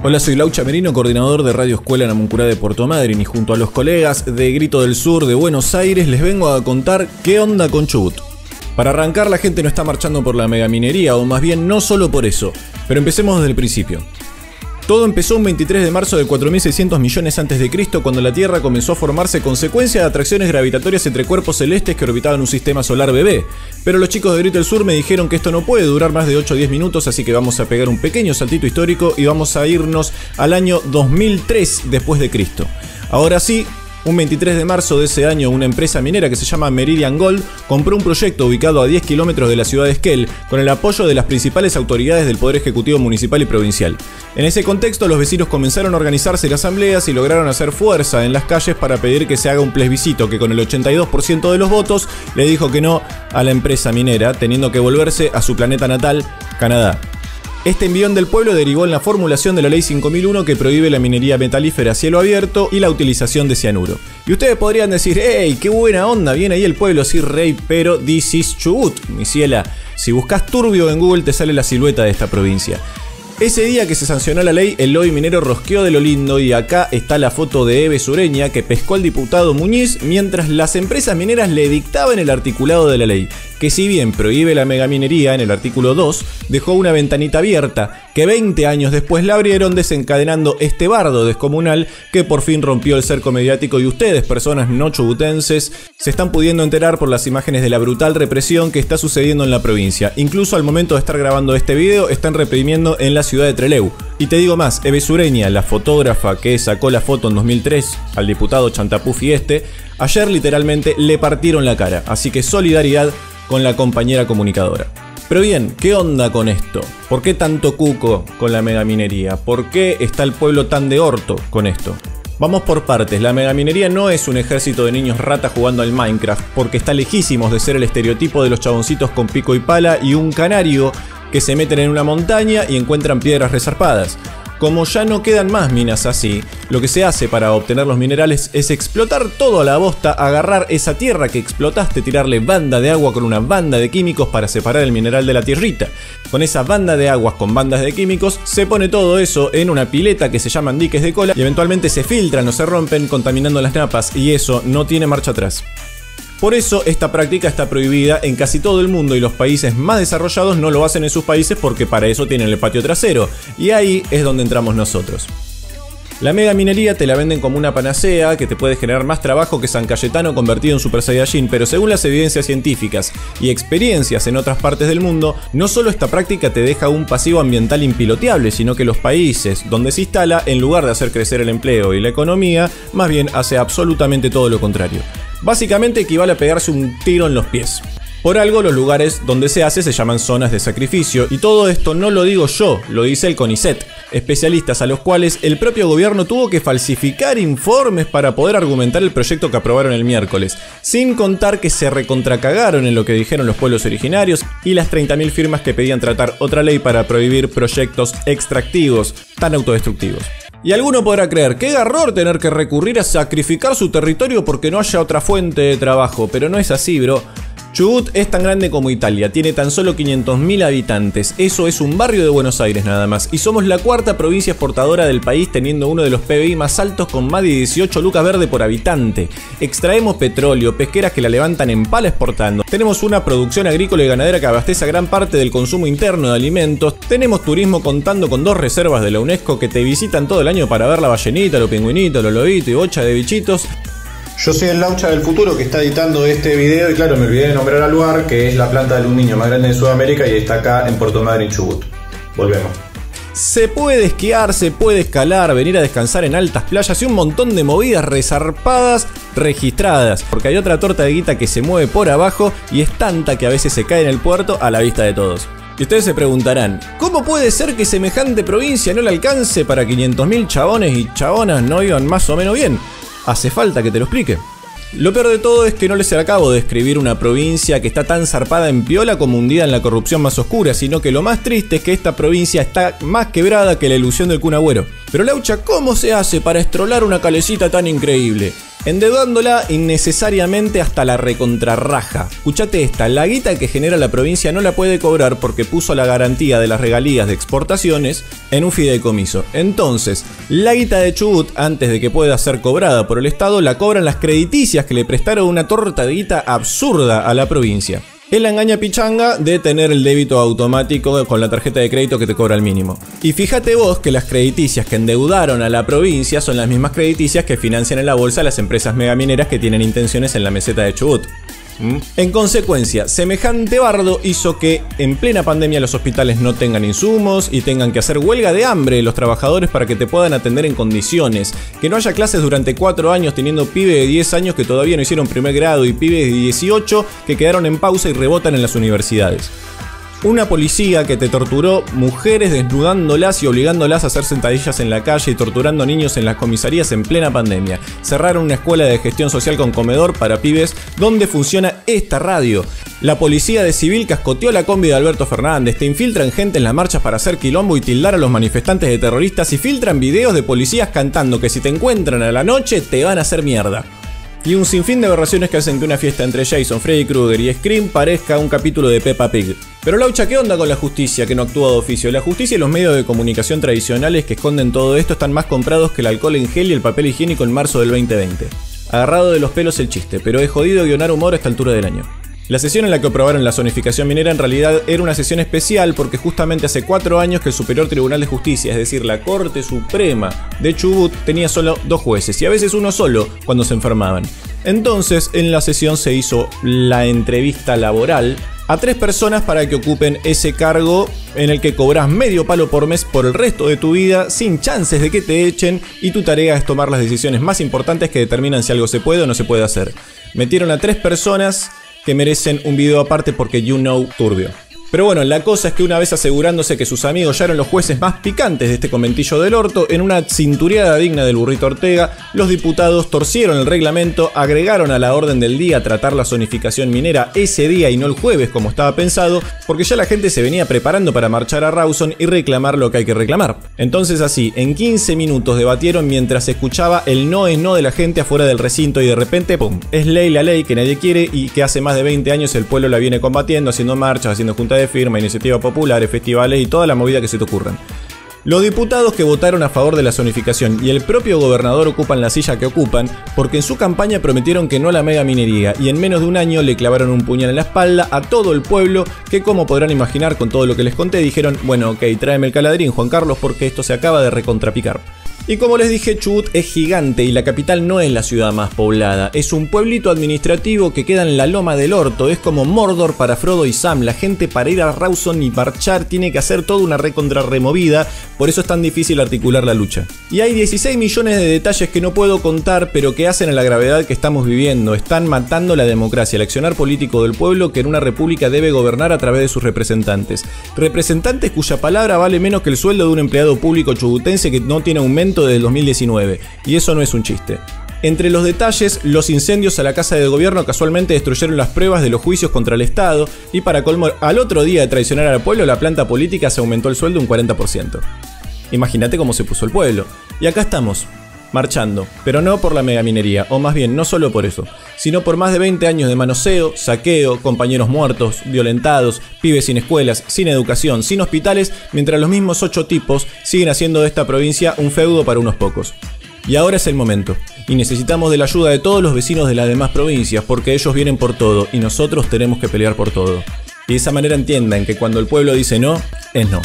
Hola, soy Laucha Merino, coordinador de Radio Escuela Namuncurá de Puerto Madryn y junto a los colegas de Grito del Sur de Buenos Aires les vengo a contar qué onda con Chubut. Para arrancar la gente no está marchando por la megaminería o más bien no solo por eso, pero empecemos desde el principio. Todo empezó un 23 de marzo de 4.600 millones antes de Cristo cuando la Tierra comenzó a formarse consecuencia de atracciones gravitatorias entre cuerpos celestes que orbitaban un sistema solar bebé. Pero los chicos de Grito del Sur me dijeron que esto no puede durar más de 8 o 10 minutos, así que vamos a pegar un pequeño saltito histórico y vamos a irnos al año 2003 después de Cristo. Ahora sí, un 23 de marzo de ese año, una empresa minera que se llama Meridian Gold compró un proyecto ubicado a 10 kilómetros de la ciudad de Esquel con el apoyo de las principales autoridades del Poder Ejecutivo Municipal y Provincial. En ese contexto, los vecinos comenzaron a organizarse en asambleas y lograron hacer fuerza en las calles para pedir que se haga un plebiscito que con el 82% de los votos le dijo que no a la empresa minera, teniendo que volverse a su planeta natal, Canadá. Este envión del pueblo derivó en la formulación de la Ley 5001 que prohíbe la minería metalífera a cielo abierto y la utilización de cianuro. Y ustedes podrían decir, ¡Ey, qué buena onda! Viene ahí el pueblo, sí, rey, pero this is Chubut, mi ciela. Si buscas turbio en Google te sale la silueta de esta provincia. Ese día que se sancionó la ley, el lobby minero rosqueó de lo lindo y acá está la foto de Eve Sureña que pescó al diputado Muñiz mientras las empresas mineras le dictaban el articulado de la ley, que si bien prohíbe la megaminería en el artículo 2, dejó una ventanita abierta que 20 años después la abrieron desencadenando este bardo descomunal que por fin rompió el cerco mediático y ustedes, personas no chubutenses, se están pudiendo enterar por las imágenes de la brutal represión que está sucediendo en la provincia. Incluso al momento de estar grabando este video están reprimiendo en la ciudad de Treleu. Y te digo más, Eve Sureña, la fotógrafa que sacó la foto en 2003 al diputado Chantapufi este, ayer literalmente le partieron la cara. Así que solidaridad con la compañera comunicadora. Pero bien, ¿qué onda con esto? ¿Por qué tanto cuco con la megaminería? ¿Por qué está el pueblo tan de orto con esto? Vamos por partes, la megaminería no es un ejército de niños ratas jugando al Minecraft, porque está lejísimos de ser el estereotipo de los chaboncitos con pico y pala y un canario que se meten en una montaña y encuentran piedras resarpadas. Como ya no quedan más minas así, lo que se hace para obtener los minerales es explotar todo a la bosta, agarrar esa tierra que explotaste, tirarle banda de agua con una banda de químicos para separar el mineral de la tierrita. Con esa banda de aguas con bandas de químicos, se pone todo eso en una pileta que se llaman diques de cola y eventualmente se filtran o se rompen contaminando las napas y eso no tiene marcha atrás. Por eso esta práctica está prohibida en casi todo el mundo y los países más desarrollados no lo hacen en sus países porque para eso tienen el patio trasero. Y ahí es donde entramos nosotros. La mega minería te la venden como una panacea que te puede generar más trabajo que San Cayetano convertido en Super Saiyajin, pero según las evidencias científicas y experiencias en otras partes del mundo, no solo esta práctica te deja un pasivo ambiental impiloteable, sino que los países donde se instala, en lugar de hacer crecer el empleo y la economía, más bien hace absolutamente todo lo contrario. Básicamente equivale a pegarse un tiro en los pies. Por algo los lugares donde se hace se llaman zonas de sacrificio y todo esto no lo digo yo, lo dice el CONICET, especialistas a los cuales el propio gobierno tuvo que falsificar informes para poder argumentar el proyecto que aprobaron el miércoles, sin contar que se recontracagaron en lo que dijeron los pueblos originarios y las 30.000 firmas que pedían tratar otra ley para prohibir proyectos extractivos tan autodestructivos. Y alguno podrá creer, qué garror tener que recurrir a sacrificar su territorio porque no haya otra fuente de trabajo, pero no es así, bro. Chubut es tan grande como Italia, tiene tan solo 500.000 habitantes, eso es un barrio de Buenos Aires nada más, y somos la cuarta provincia exportadora del país teniendo uno de los PBI más altos con más de 18 lucas verde por habitante. Extraemos petróleo, pesqueras que la levantan en pala exportando, tenemos una producción agrícola y ganadera que abastece a gran parte del consumo interno de alimentos, tenemos turismo contando con dos reservas de la UNESCO que te visitan todo el año para ver la ballenita, los pingüinitos, los lobitos y bocha de bichitos, yo soy el Laucha del futuro que está editando este video y claro, me olvidé de nombrar al lugar que es la planta de aluminio más grande de Sudamérica y está acá en Puerto Madryn, Chubut. Volvemos. Se puede esquiar, se puede escalar, venir a descansar en altas playas y un montón de movidas resarpadas registradas. Porque hay otra torta de guita que se mueve por abajo y es tanta que a veces se cae en el puerto a la vista de todos. Y ustedes se preguntarán, ¿cómo puede ser que semejante provincia no le alcance para 500.000 chabones y chabonas no iban más o menos bien? Hace falta que te lo explique. Lo peor de todo es que no les acabo de escribir una provincia que está tan zarpada en piola como hundida en la corrupción más oscura, sino que lo más triste es que esta provincia está más quebrada que la ilusión del cunagüero. Pero Laucha, ¿cómo se hace para estrolar una calecita tan increíble? Endeudándola innecesariamente hasta la recontrarraja. Escuchate esta, la guita que genera la provincia no la puede cobrar porque puso la garantía de las regalías de exportaciones en un fideicomiso. Entonces, la guita de Chubut, antes de que pueda ser cobrada por el Estado, la cobran las crediticias que le prestaron una torta de guita absurda a la provincia. Es la engaña pichanga de tener el débito automático con la tarjeta de crédito que te cobra el mínimo. Y fíjate vos que las crediticias que endeudaron a la provincia son las mismas crediticias que financian en la bolsa las empresas megamineras que tienen intenciones en la meseta de Chubut. ¿Mm? En consecuencia, semejante bardo hizo que en plena pandemia los hospitales no tengan insumos y tengan que hacer huelga de hambre los trabajadores para que te puedan atender en condiciones. Que no haya clases durante 4 años teniendo pibes de 10 años que todavía no hicieron primer grado y pibes de 18 que quedaron en pausa y rebotan en las universidades. Una policía que te torturó mujeres desnudándolas y obligándolas a hacer sentadillas en la calle y torturando niños en las comisarías en plena pandemia. Cerraron una escuela de gestión social con comedor para pibes donde funciona esta radio. La policía de civil cascoteó la combi de Alberto Fernández, te infiltran gente en las marchas para hacer quilombo y tildar a los manifestantes de terroristas y filtran videos de policías cantando que si te encuentran a la noche te van a hacer mierda y un sinfín de aberraciones que hacen que una fiesta entre Jason, Freddy Krueger y Scream parezca un capítulo de Peppa Pig. Pero Laucha, ¿qué onda con la justicia que no actúa de oficio? La justicia y los medios de comunicación tradicionales que esconden todo esto están más comprados que el alcohol en gel y el papel higiénico en marzo del 2020. Agarrado de los pelos el chiste, pero es jodido guionar humor a esta altura del año. La sesión en la que aprobaron la zonificación minera en realidad era una sesión especial porque justamente hace cuatro años que el Superior Tribunal de Justicia, es decir, la Corte Suprema de Chubut, tenía solo dos jueces y a veces uno solo cuando se enfermaban. Entonces, en la sesión se hizo la entrevista laboral a tres personas para que ocupen ese cargo en el que cobras medio palo por mes por el resto de tu vida sin chances de que te echen y tu tarea es tomar las decisiones más importantes que determinan si algo se puede o no se puede hacer. Metieron a tres personas que merecen un video aparte porque you know turbio. Pero bueno, la cosa es que una vez asegurándose que sus amigos ya eran los jueces más picantes de este comentillo del orto, en una cintureada digna del burrito Ortega, los diputados torcieron el reglamento, agregaron a la orden del día tratar la zonificación minera ese día y no el jueves como estaba pensado, porque ya la gente se venía preparando para marchar a Rawson y reclamar lo que hay que reclamar. Entonces así, en 15 minutos debatieron mientras se escuchaba el no es no de la gente afuera del recinto y de repente, ¡pum! Es ley la ley que nadie quiere y que hace más de 20 años el pueblo la viene combatiendo, haciendo marchas, haciendo juntas de firma, iniciativas populares, festivales y toda la movida que se te ocurran. Los diputados que votaron a favor de la zonificación y el propio gobernador ocupan la silla que ocupan porque en su campaña prometieron que no a la mega minería y en menos de un año le clavaron un puñal en la espalda a todo el pueblo que como podrán imaginar con todo lo que les conté dijeron, bueno ok, tráeme el caladrín Juan Carlos porque esto se acaba de recontrapicar. Y como les dije, Chubut es gigante y la capital no es la ciudad más poblada. Es un pueblito administrativo que queda en la loma del orto. Es como Mordor para Frodo y Sam. La gente para ir a Rawson y marchar tiene que hacer toda una recontra removida. Por eso es tan difícil articular la lucha. Y hay 16 millones de detalles que no puedo contar, pero que hacen a la gravedad que estamos viviendo. Están matando la democracia, el accionar político del pueblo que en una república debe gobernar a través de sus representantes. Representantes cuya palabra vale menos que el sueldo de un empleado público chubutense que no tiene aumento del 2019, y eso no es un chiste. Entre los detalles, los incendios a la Casa de Gobierno casualmente destruyeron las pruebas de los juicios contra el Estado y para colmo, al otro día de traicionar al pueblo, la planta política se aumentó el sueldo un 40%. Imagínate cómo se puso el pueblo. Y acá estamos, marchando, pero no por la megaminería, o más bien no solo por eso, sino por más de 20 años de manoseo, saqueo, compañeros muertos, violentados, pibes sin escuelas, sin educación, sin hospitales, mientras los mismos ocho tipos siguen haciendo de esta provincia un feudo para unos pocos. Y ahora es el momento, y necesitamos de la ayuda de todos los vecinos de las demás provincias, porque ellos vienen por todo y nosotros tenemos que pelear por todo. Y de esa manera entiendan que cuando el pueblo dice no, es no.